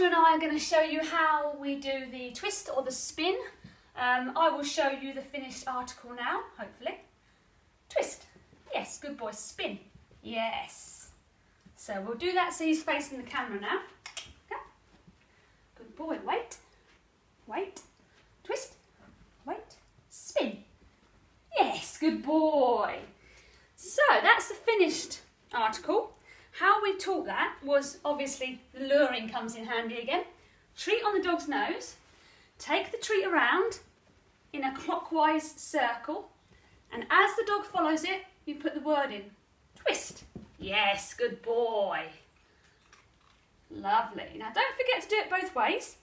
And I are going to show you how we do the twist or the spin. Um, I will show you the finished article now, hopefully. Twist. Yes, good boy. Spin. Yes. So we'll do that so he's facing the camera now. Okay. Good boy. Wait. Wait. Twist. Wait. Spin. Yes, good boy. So that's the finished article. How we taught that was obviously the luring comes in handy again. Treat on the dog's nose, take the treat around in a clockwise circle, and as the dog follows it, you put the word in. Twist. Yes, good boy. Lovely. Now don't forget to do it both ways.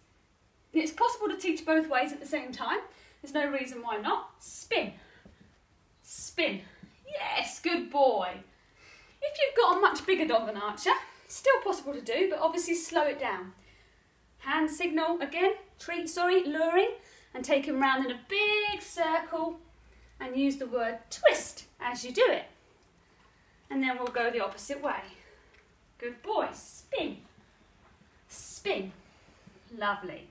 It's possible to teach both ways at the same time. There's no reason why not. Spin. Spin. Yes, good boy. You've got a much bigger dog than Archer, still possible to do, but obviously slow it down. Hand signal again, treat, sorry, luring, and take him round in a big circle and use the word twist as you do it. And then we'll go the opposite way. Good boy, spin, spin, lovely.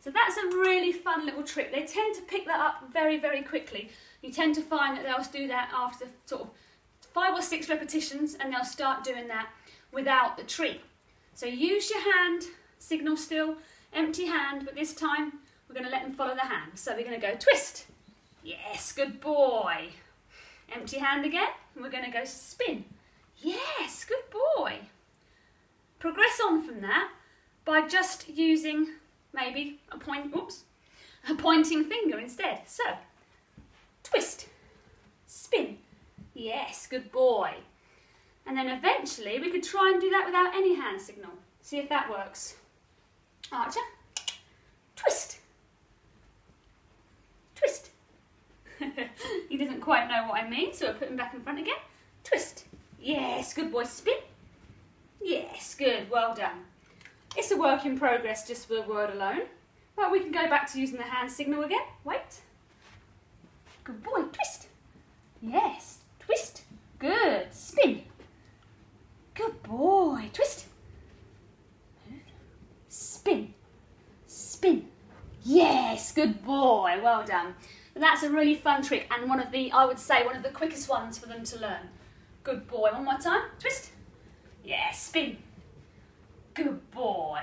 So that's a really fun little trick. They tend to pick that up very, very quickly. You tend to find that they'll do that after sort of five or six repetitions and they'll start doing that without the treat. So use your hand, signal still, empty hand, but this time we're going to let them follow the hand. So we're going to go twist. Yes, good boy. Empty hand again. We're going to go spin. Yes, good boy. Progress on from that by just using maybe a point, oops, a pointing finger instead. So, twist, Yes, good boy. And then eventually we could try and do that without any hand signal. See if that works. Archer, twist. Twist. he doesn't quite know what I mean, so I put him back in front again. Twist. Yes, good boy. Spin. Yes, good. Well done. It's a work in progress just with a word alone. But we can go back to using the hand signal again. Wait. Good boy. Twist. Yes. Good. Spin. Good boy. Twist. Spin. Spin. Yes, good boy. Well done. And that's a really fun trick and one of the, I would say, one of the quickest ones for them to learn. Good boy. One more time. Twist. Yes, spin. Good boy.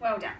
Well done.